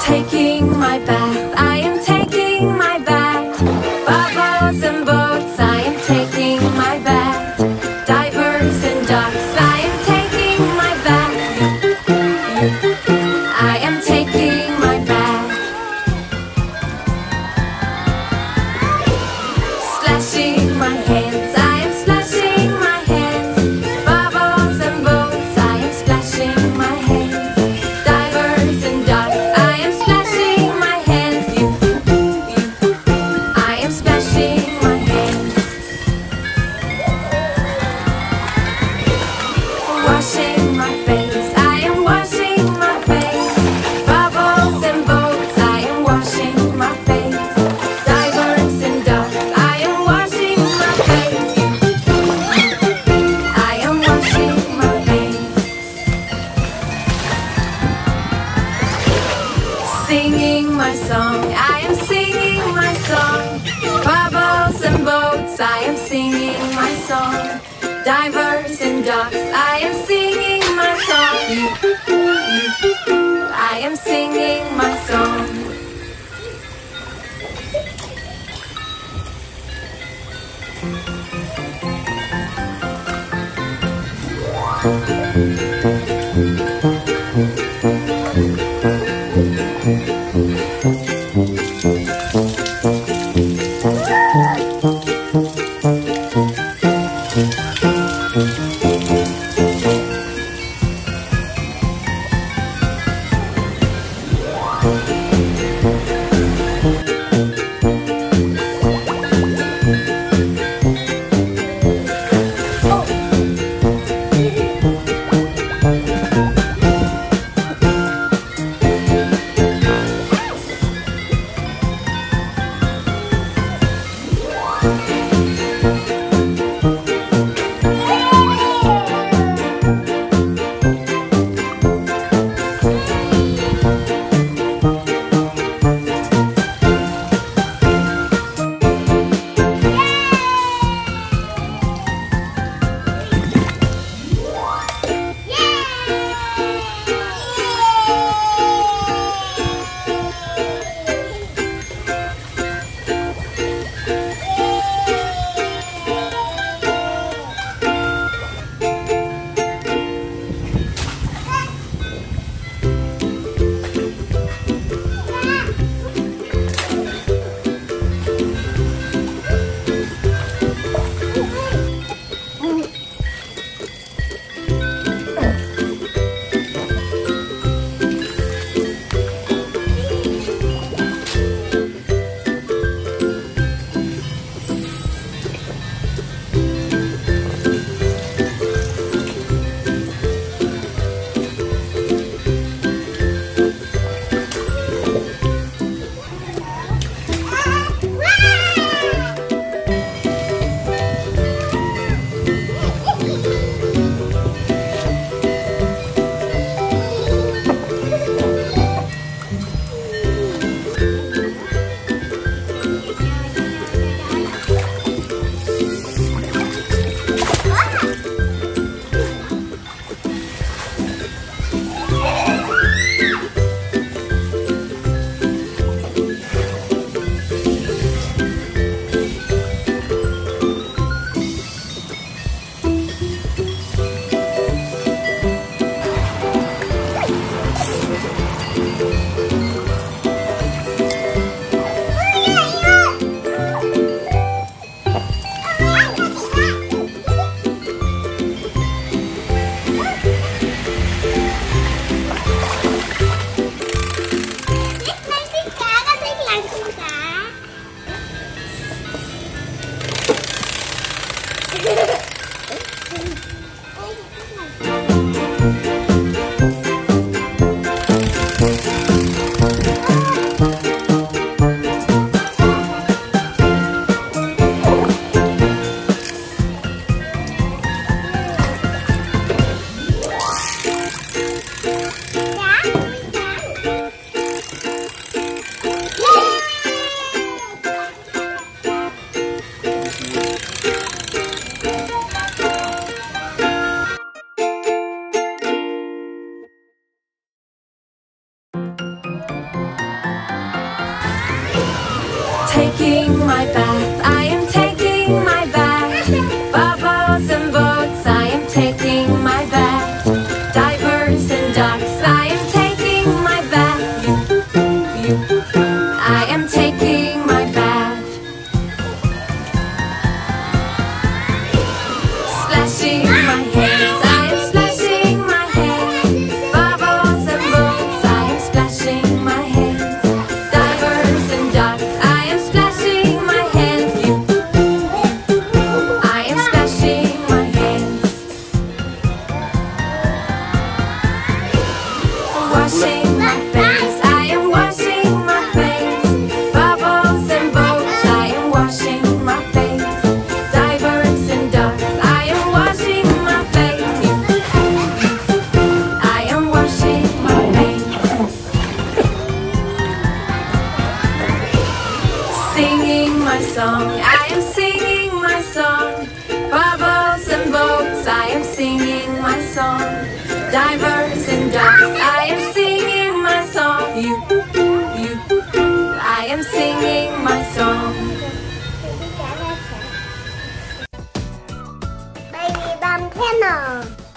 Taking my bath, I am taking my bath. Bubbles and boats, I am taking my bath. Divers and ducks, I am taking my bath. I am taking my bath. Splashing my hands, singing my song. I am singing my song. Bubbles and boats, I am singing my song. Divers and ducks, I am singing my song. I am singing my song. taking my back. my song, I am singing my song. Bubbles and boats, I am singing my song. Divers and ducks, I am singing my song. You, you, I am singing my song. Baby Bum Channel.